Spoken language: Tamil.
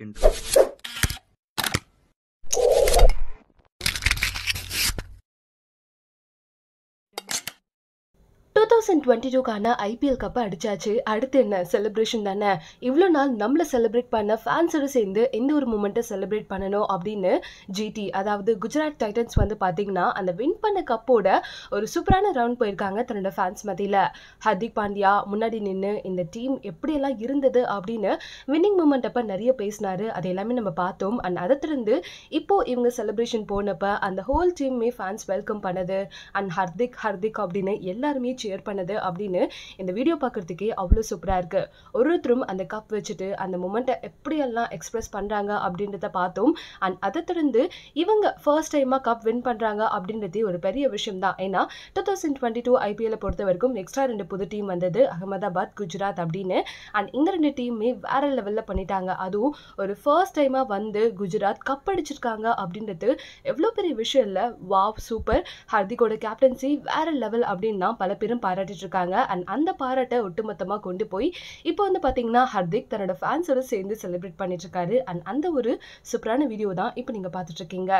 interest தௌசண்ட் டுவெண்ட்டி டூக்கான ஐபிஎல் கப்பை அடிச்சாச்சு. அடுத்து என்ன? செலிப்ரேஷன் தானே? இவ்வளோ நாள் நம்மளை செலிப்ரேட் பண்ண ஃபேன்ஸோடு சேர்ந்து எந்த ஒரு மூமெண்ட்டை செலிப்ரேட் பண்ணணும் அப்படின்னு ஜிடி அதாவது குஜராத் டைட்டன்ஸ் வந்து பார்த்தீங்கன்னா அந்த வின் பண்ண கப்போட ஒரு சூப்பரான ரவுண்ட் போயிருக்காங்க தன்னோட ஃபேன்ஸ் மத்தியில். ஹர்திக் பாண்டியா முன்னாடி நின்று இந்த டீம் எப்படியெல்லாம் இருந்தது அப்படின்னு வின்னிங் மூமெண்ட் அப்போ நிறைய பேசினாரு. அது எல்லாமே நம்ம பார்த்தோம். அண்ட் அதை திறந்து இப்போ இவங்க செலிப்ரேஷன் போனப்போ அந்த ஹோல் டீம்மே ஃபேன்ஸ் வெல்கம் பண்ணது. அண்ட் ஹர்திக் ஹர்திக் அப்படின்னு எல்லாருமே சேர் பண்ணது அப்படின்னு இந்த வீடியோ பார்க்கறதுக்கே அவ்வளோ சூப்பராக இருக்கு. ஒருத்தரும் அந்த கப் வச்சுட்டு அந்த மூமெண்ட்டை எப்படியெல்லாம் எக்ஸ்பிரஸ் பண்ணுறாங்க அப்படின்றத பார்த்தோம் அண்ட் அதை தொடர்ந்து இவங்க ஃபர்ஸ்ட் டைமாக கப் வின் பண்ணுறாங்க அப்படின்றது ஒரு பெரிய விஷயம் தான் ஏன்னா டூ தௌசண்ட் டுவெண்ட்டி டூ ஐபிஎல்லை பொறுத்த வரைக்கும் எக்ஸ்ட்ரா ரெண்டு புது டீம் வந்தது அகமதாபாத் குஜராத் அப்படின்னு. அண்ட் இந்த ரெண்டு டீமுமே வேற லெவலில் பண்ணிட்டாங்க. அதுவும் ஒரு ஃபர்ஸ்ட் டைமாக வந்து குஜராத் கப் அடிச்சிருக்காங்க அப்படின்றது எவ்வளோ பெரிய விஷயம் இல்லை. வாவ் சூப்பர் ஹர்திகோட கேப்டன்சி வேற லெவல் அப்படின்னு தான் பல பேரும் பாராட்டிட்டு இருக்காங்க அண்ட் அந்த பாராட்டை ஒட்டுமொத்தமாக கொண்டு போய் இப்போ வந்து பார்த்தீங்கன்னா ஹர்திக் தன்னோட ஃபேன்ஸோட சேர்ந்து செலிப்ரேட் பண்ணிட்டு இருக்காரு அண்ட் அந்த ஒரு சூப்பரான வீடியோ தான் இப்போ நீங்கள் பார்த்துட்டு இருக்கீங்க